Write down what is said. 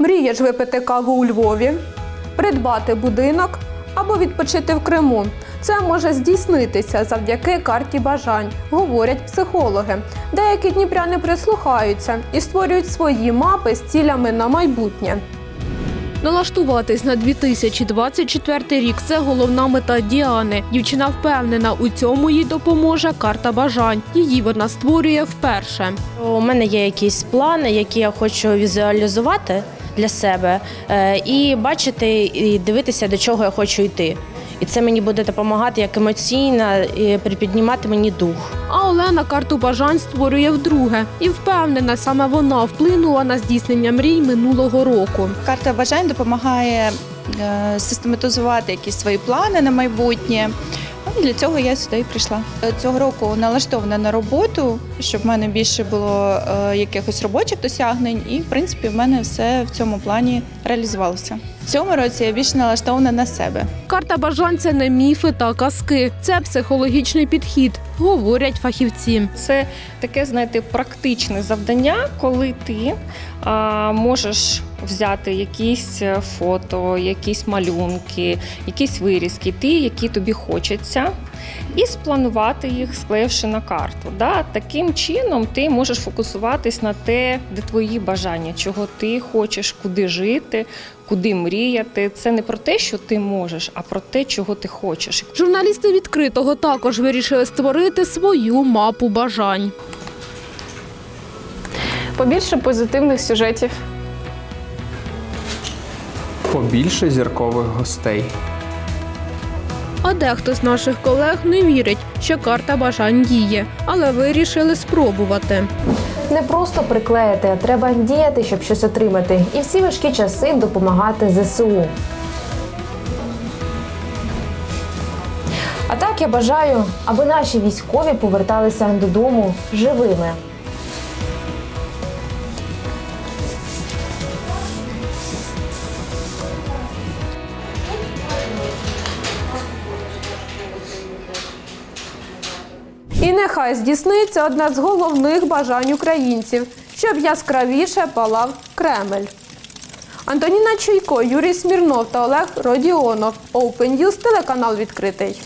Мрієш випити каву у Львові, придбати будинок або відпочити в Криму. Це може здійснитися завдяки карті бажань, говорять психологи. Деякі дніпряни прислухаються і створюють свої мапи з цілями на майбутнє. Налаштуватись на 2024 рік це головна мета Діани. Дівчина впевнена, у цьому їй допоможе карта бажань. Її вона створює вперше. У мене є якісь плани, які я хочу візуалізувати для себе е, і бачити і дивитися, до чого я хочу йти. І це мені буде допомагати як емоційно і припіднімати мені дух. А Олена карту бажань створює вдруге і впевнена, саме вона вплинула на здійснення мрій минулого року. Карта бажань допомагає е, систематизувати якісь свої плани на майбутнє. Ну, Для цього я сюди і прийшла. Е, Цього року налаштована на роботу, щоб в мене більше було е, якихось робочих досягнень, і в принципі в мене все в цьому плані реалізувалося. Цьому році я більше налаштована на себе. Карта бажань це не міфи та казки, це психологічний підхід, говорять фахівці. Це таке, знаєте, практичне завдання, коли ти а, можеш взяти якісь е, фото, якісь малюнки, якісь вирізки, ті, які тобі хочеться, і спланувати їх, склеївши на карту. Да? Таким чином ти можеш фокусуватись на те, де твої бажання, чого ти хочеш, куди жити, куди мріяти. Це не про те, що ти можеш, а про те, чого ти хочеш. Журналісти відкритого також вирішили створити свою мапу бажань. Побільше позитивних сюжетів. Побільше зіркових гостей. А дехто з наших колег не вірить, що карта бажань діє, але вирішили спробувати. Не просто приклеїти, а треба діяти, щоб щось отримати. І всі важкі часи допомагати ЗСУ. А так я бажаю, аби наші військові поверталися додому живими. І нехай здійсниться одне з головних бажань українців, щоб яскравіше палав Кремль. Антоніна Чуйко, Юрій Смірнов та Олег Родіонов. Open News, телеканал відкритий.